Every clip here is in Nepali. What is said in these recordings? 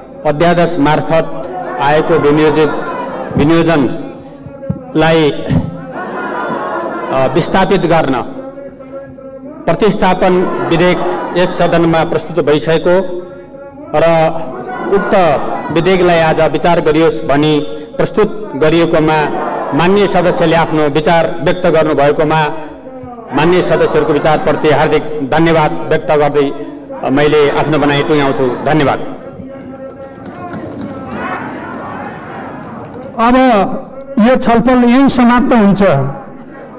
अध्यादेश मार्फत आएको विनियोजित विनियोजनलाई विस्थापित गर्न प्रतिस्थापन विधेयक यस सदनमा प्रस्तुत भइसकेको र उक्त विधेयकलाई आज विचार गरियोस् भनी प्रस्तुत गरिएकोमा मान्य सदस्यले आफ्नो विचार व्यक्त गर्नुभएकोमा मान्य सदस्यहरूको विचारप्रति हार्दिक धन्यवाद व्यक्त गर्दै मैले आफ्नो भनाइ टुङ्ग्याउँछु धन्यवाद। अब यो छलफल यहीँ समाप्त हुन्छ।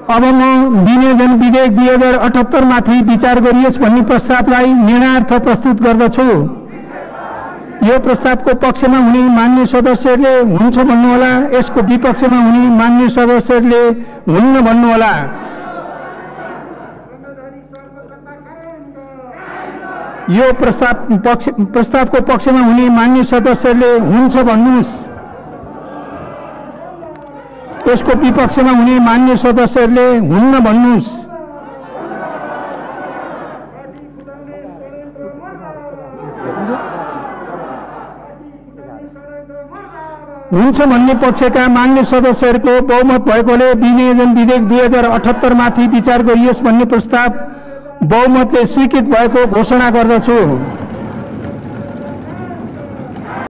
अब म विनियोजन विधेयक दुई हजार अठहत्तरमाथि विचार गरियोस् भन्ने प्रस्तावलाई निर्णयार्थ प्रस्तुत गर्दछु। यो प्रस्तावको पक्षमा हुने मान्य सदस्यहरूले हुन्छ भन्नुहोला यसको विपक्षमा हुने मान्य सदस्यहरूले हुन्न भन्नुहोला। यो प्रस्ताव पक्ष प्रस्तावको पक्षमा हुने मान्य सदस्यहरूले हुन्छ भन्नुहोस्। यसको विपक्षमा हुने मान्य सदस्यहरूले हुन्न भन्नुहोस्। हुन्छ भन्ने पक्षका मान्य सदस्यहरूको बहुमत भएकोले विनियोजन विधेयक दुई हजार अठहत्तरमाथि विचार गरियोस् भन्ने प्रस्ताव बहुमतले स्वीकृत भएको घोषणा गर्दछु।